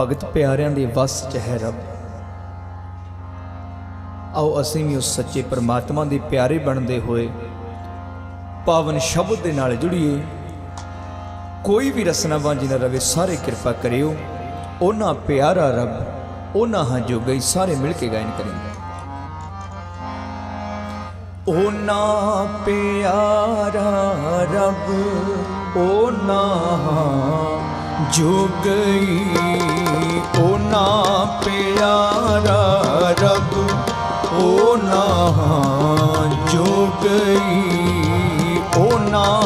ਭਗਤ ਪਿਆਰਿਆਂ ਦੇ ਵਸ ਚ ਹੈ ਰੱਬ। ਆਓ ਅਸੀਂ ਵੀ ਉਸ ਸੱਚੇ ਪਰਮਾਤਮਾ ਦੇ ਪਿਆਰੇ ਬਣਦੇ ਹੋਏ ਪਾਵਨ ਸ਼ਬਦ ਦੇ ਨਾਲ ਜੁੜੀਏ। ਕੋਈ ਵੀ ਰਸਨਾ ਵਾਂਝੀ ਨਾ ਰਵੇ ਸਾਰੇ ਕਿਰਪਾ ਕਰਿਓ। ਉਹਨਾਂ ਪਿਆਰਾ ਰੱਬ, ਉਹਨਾਂ ਹਾਂ ਜੋ ਗਈ ਸਾਰੇ ਮਿਲ ਕੇ ਗਾਇਨ ਕरेंगे ਉਹਨਾਂ ਪਿਆਰਾ ਰੱਬ, ਉਹਨਾਂ ਜੋ ਗਈ ਉਹਨਾਂ ਪਿਆਰਾ ਰੱਬ ਨਾ ਜੋ ਗਈ ਉਹਨਾਂ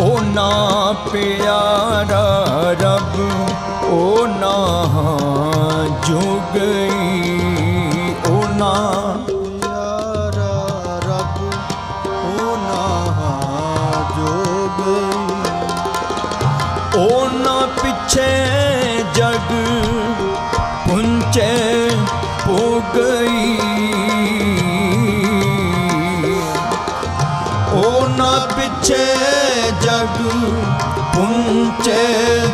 ਉਹਨਾਂ ਪਿਆਰਾ ਰੱਬ ਉਹਨਾਂ ਜੋ ਗਈ ਉਹਨਾਂ ਨਾ ਗਈ। ਉਹਨਾਂ ਪਿੱਛੇ ਜਗ ਪੁੰਚੇ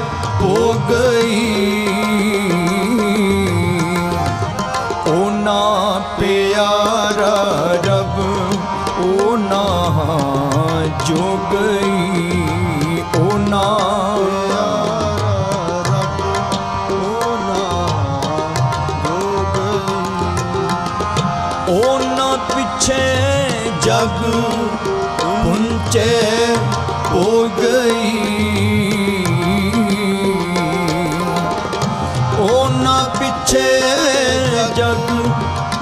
ਉਹਨਾਂ ਪਿੱਛੇ ਜਗ, ਪੁੰਚੇ ਹੋ ਗਈ। ਉਹਨਾਂ ਪਿੱਛੇ ਜਗ,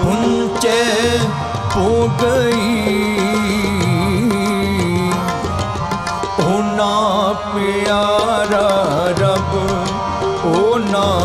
ਪੁੰਚੇ ਹੋ ਗਈ। ਉਹਨਾਂ ਪਿਆਰਾ ਰੱਬ, ਉਹਨਾਂ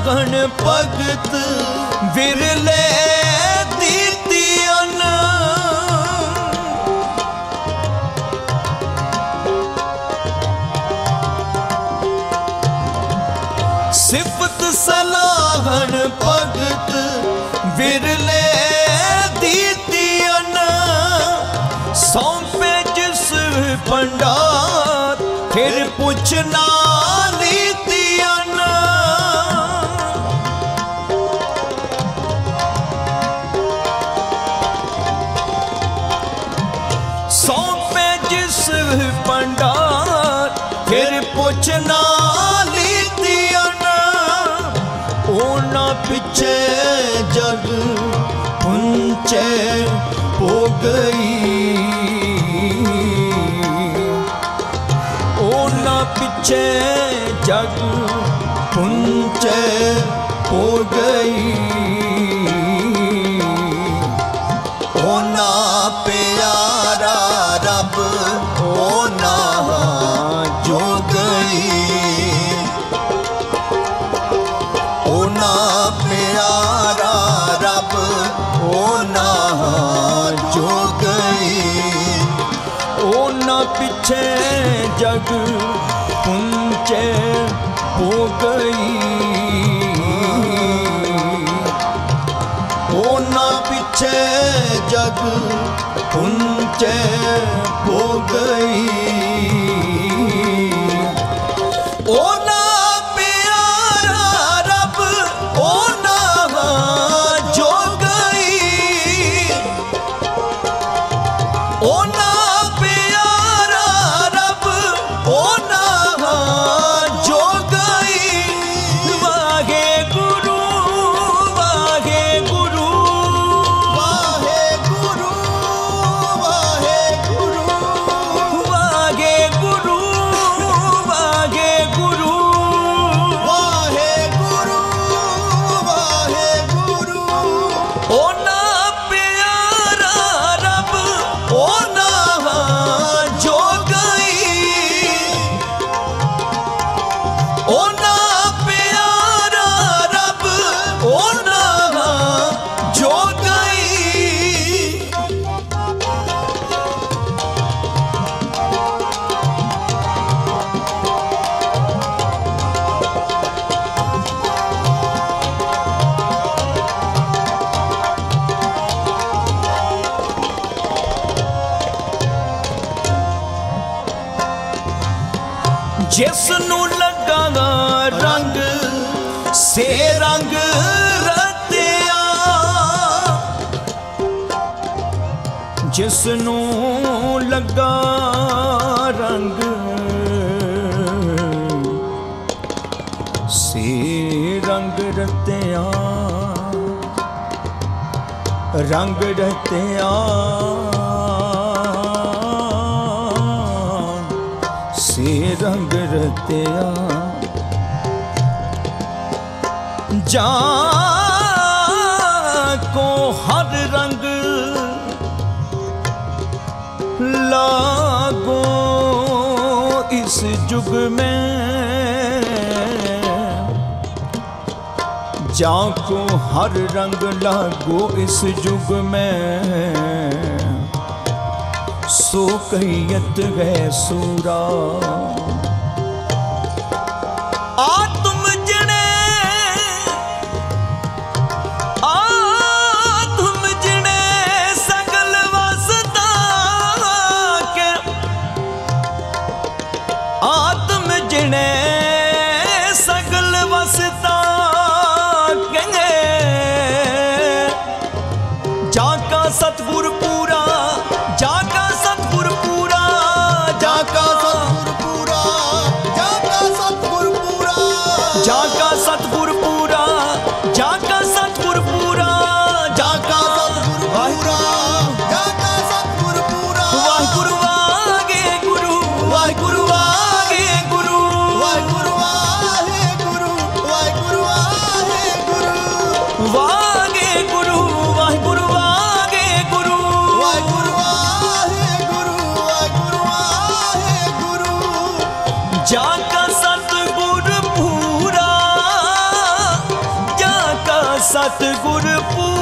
ਸਲਾਗਣ ਭਗਤ ਵਿਰਲੇ ਦੀਤੀਨ ਸਿਫਤ ਸਲਾਗਣ ਭਗਤ ਵਿਰਲੇ ਦੀਤੀਨ ਸੌਂਪੇ ਜਿਸ ਪੰਡਾਰ ਫਿਰ ਪੁੱਛਣਾ ਪੁੰਚੇ ਹੋ ਗਈ। ਉਹਨਾਂ ਪਿੱਛੇ ਜਗ ਪੁੰਚੇ ਹੋ ਗਈ। ਜਗ ਪੁੰਚੇ ਹੋ ਗਈ। ਉਹਨਾਂ ਪਿੱਛੇ ਜਗ ਪੁੰਚੇ ਹੋ ਗਈ। ਉਸ ਨੂੰ ਲੱਗਾ ਰੰਗ। ਸੇ ਰੰਗ ਰਤਿਆ ਰੰਗ ਰਤਿਆ। ਸੇ ਰੰਗ ਰਤਿਆ। ਜਾ लागो इस युग में जाको हर रंग लागो इस युग में सो कहियत है सूरा सतगुरु पू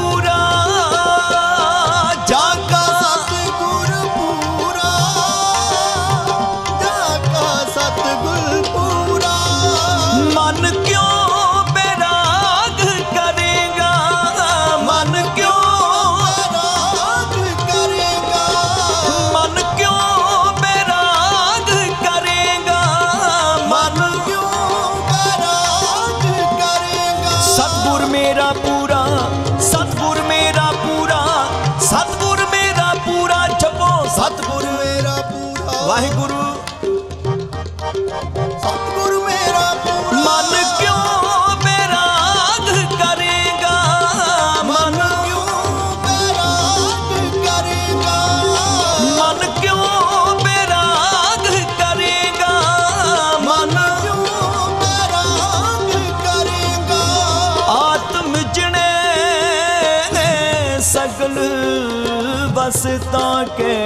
ਕੇ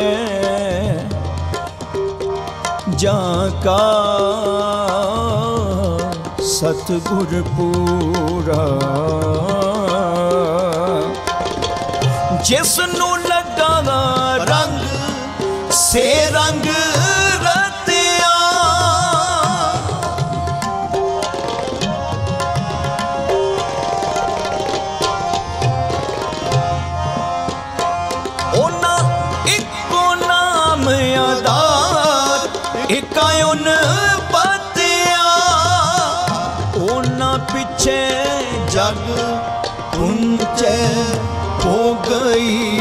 ਜਾਂ ਕਾ ਸਤਗੁਰ ਪੂਰਾ। ਜਿਸ ਨੂੰ ਲੱਗਾ ਰੰਗ ਸੇ ਰੰਗ ਜਗ ਪੁੰਚੈ ਹੋ ਗਈ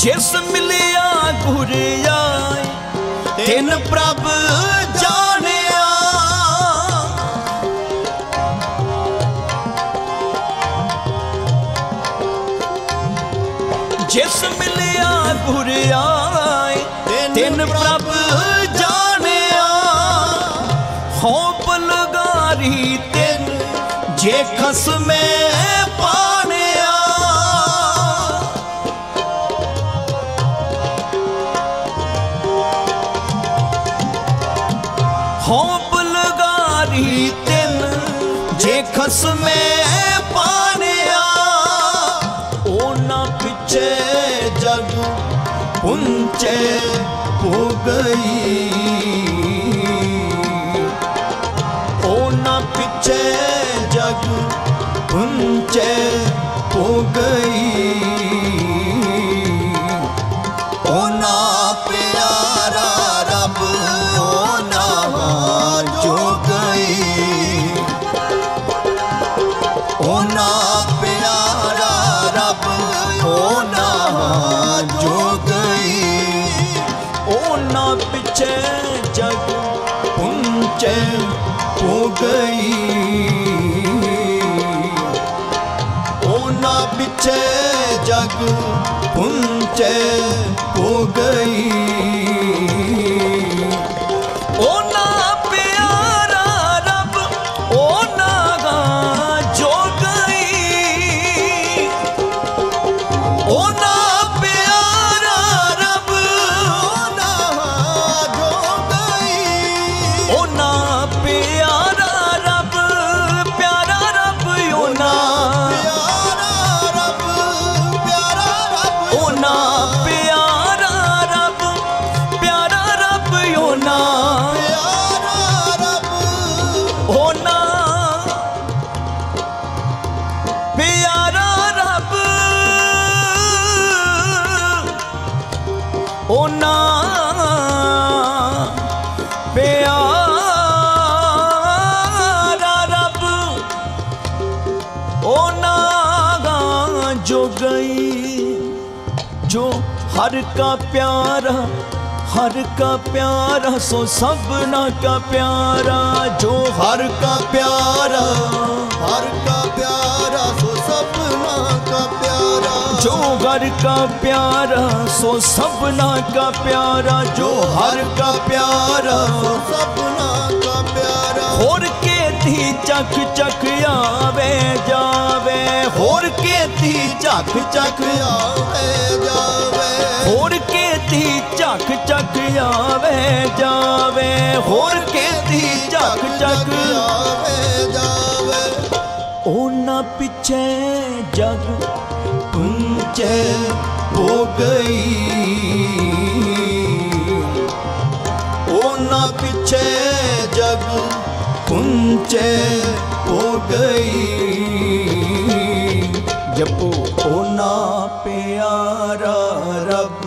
ਜਿਸ ਮਿਲਿਆ ਗੁਰ ਆਏ ਪ੍ਰਭ ਜਾਣਿਆ। ਜਿਸ ਮਿਲਿਆ ਗੁਰ ਆਏ ਤਿੰਨ ਪ੍ਰਭ ਜਾਣਿਆ। ਹੋ ਬਲਗਾਰੀ ਤਿੰਨ ਜੇ ਖਸਮੇ ਹੋ ਗਈ। ਉਹਨਾਂ ਪਿੱਛੇ ਜਗ ਪੁੰਚੇ ਹੋ ਗਈ। ਗਈ। ਉਹਨਾਂ ਪਿੱਛੇ ਜਗ ਪੁੰਚੇ ਹੋ ਗਈ। ਉਹਨਾਂ ਪਿਆਰਾ ਰੱਬ ਉਹਨਾਂ ਗਾ ਜੋ ਗਈ, ਜੋ ਹਰ ਕਾ ਪਿਆਰਾ, ਹਰ ਕਾ ਪਿਆਰਾ, ਸੋ ਸਭਨਾ ਕਾ ਪਿਆਰਾ, ਜੋ ਹਰ ਕਾ ਪਿਆਰਾ। ਜੋ ਹਰ ਕਾ ਪਿਆਰਾ ਸੋ ਸਭਨਾ ਕਾ ਪਿਆਰਾ ਜੋ ਹਰ ਕਾ ਪਿਆਰਾ ਸੋ ਸਭਨਾ ਕਾ ਪਿਆਰਾ ਹੋਰ ਕੇ ਚੱਕ ਚੱਕ ਆਵੇ ਜਾਵੇ ਹੋਰ ਕੇ ਚੱਕ ਚੱਕ ਆਵੇ ਜਾਵੇ ਹੋਰ ਕੇ ਝੱਕ ਝੱਕ ਆਵੇ ਜਾਵੇ ਹੋਰ ਕੇ ਝੱਕ ਝੱਕ ਆਵੇ ਜਾਵੇ ਉਹਨਾਂ ਪਿੱਛੇ ਜਗ ਪੁੰਚੇ ਹੋ ਗਈ। ਉਹਨਾਂ ਪਿੱਛੇ ਜਗ ਪੁੰਚੇ ਹੋ ਗਈ। ਜਪੋ ਉਹਨਾਂ ਪਿਆਰਾ ਰੱਬ,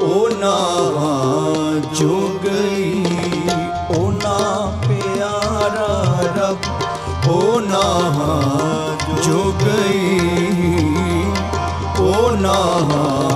ਉਹਨਾਂ ਜੋ ਗਈ। ਉਹਨਾਂ ਪਿਆਰਾ ਰੱਬ, ਉਹਨਾਂ ਜੋ ਗਈ। Oh.